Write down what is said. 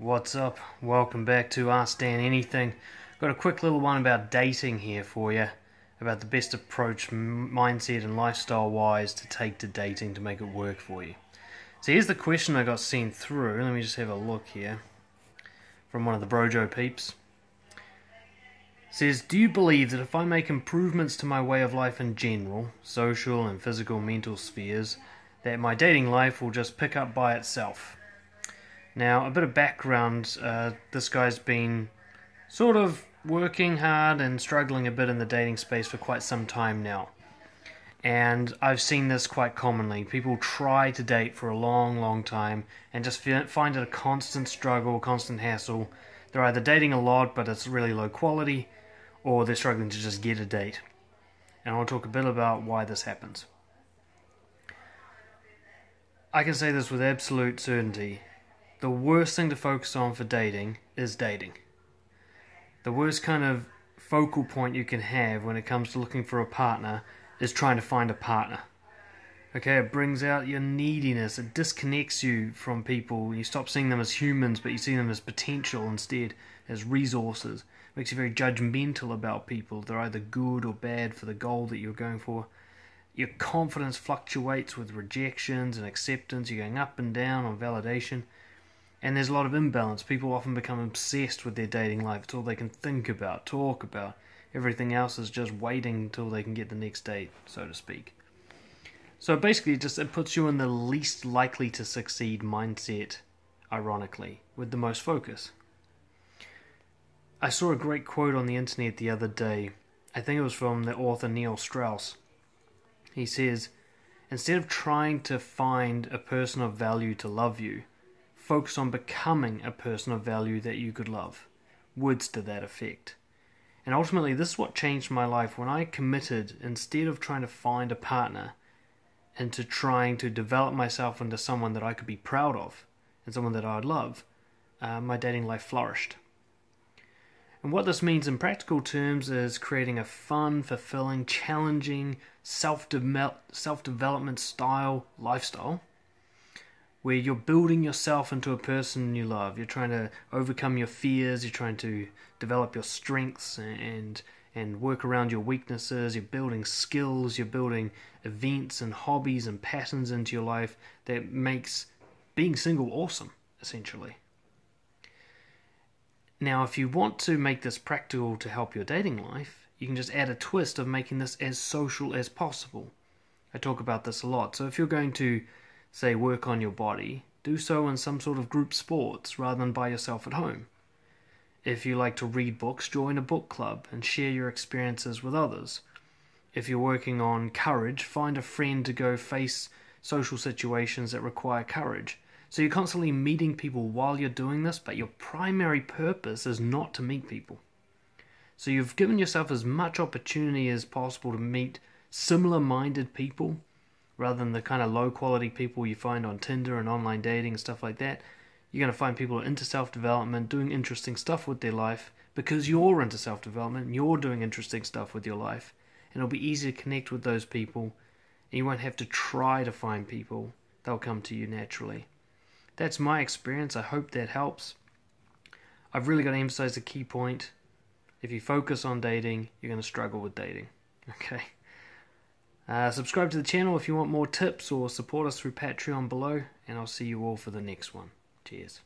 What's up? Welcome back to Ask Dan Anything. Got a quick little one about dating here for you, about the best approach, mindset, and lifestyle wise to take to dating to make it work for you. So here's the question I got sent through. Let me just have a look here from one of the Brojo peeps. Says, Do you believe that if I make improvements to my way of life in general, social and physical mental spheres, that my dating life will just pick up by itself? Now, a bit of background uh, this guy's been sort of working hard and struggling a bit in the dating space for quite some time now. And I've seen this quite commonly. People try to date for a long, long time and just find it a constant struggle, constant hassle. They're either dating a lot, but it's really low quality, or they're struggling to just get a date. And I'll talk a bit about why this happens. I can say this with absolute certainty the worst thing to focus on for dating is dating. The worst kind of focal point you can have when it comes to looking for a partner is trying to find a partner. Okay, it brings out your neediness, it disconnects you from people. You stop seeing them as humans, but you see them as potential instead, as resources. It makes you very judgmental about people. They're either good or bad for the goal that you're going for. Your confidence fluctuates with rejections and acceptance. You're going up and down on validation and there's a lot of imbalance. People often become obsessed with their dating life. It's all they can think about, talk about. Everything else is just waiting until they can get the next date, so to speak. So basically, it just it puts you in the least likely to succeed mindset, ironically, with the most focus. I saw a great quote on the internet the other day. I think it was from the author Neil Strauss. He says, Instead of trying to find a person of value to love you, focus on becoming a person of value that you could love. Words to that effect. And ultimately, this is what changed my life when I committed, instead of trying to find a partner, into trying to develop myself into someone that I could be proud of and someone that I'd love, uh, my dating life flourished. And what this means in practical terms is creating a fun, fulfilling, challenging, self development style lifestyle where you're building yourself into a person you love. You're trying to overcome your fears. You're trying to develop your strengths and and work around your weaknesses. You're building skills. You're building events and hobbies and patterns into your life that makes being single awesome, essentially. Now, if you want to make this practical to help your dating life, you can just add a twist of making this as social as possible. I talk about this a lot. So if you're going to say, work on your body, do so in some sort of group sports rather than by yourself at home. If you like to read books, join a book club and share your experiences with others. If you're working on courage, find a friend to go face social situations that require courage. So you're constantly meeting people while you're doing this, but your primary purpose is not to meet people. So you've given yourself as much opportunity as possible to meet similar minded people rather than the kind of low quality people you find on Tinder and online dating and stuff like that. You're going to find people into self development, doing interesting stuff with their life because you're into self development and you're doing interesting stuff with your life. And it'll be easy to connect with those people, and you won't have to try to find people, they'll come to you naturally. That's my experience. I hope that helps. I've really got to emphasize the key point. If you focus on dating, you're going to struggle with dating. Okay? Uh, subscribe to the channel if you want more tips or support us through Patreon below, and I'll see you all for the next one. Cheers.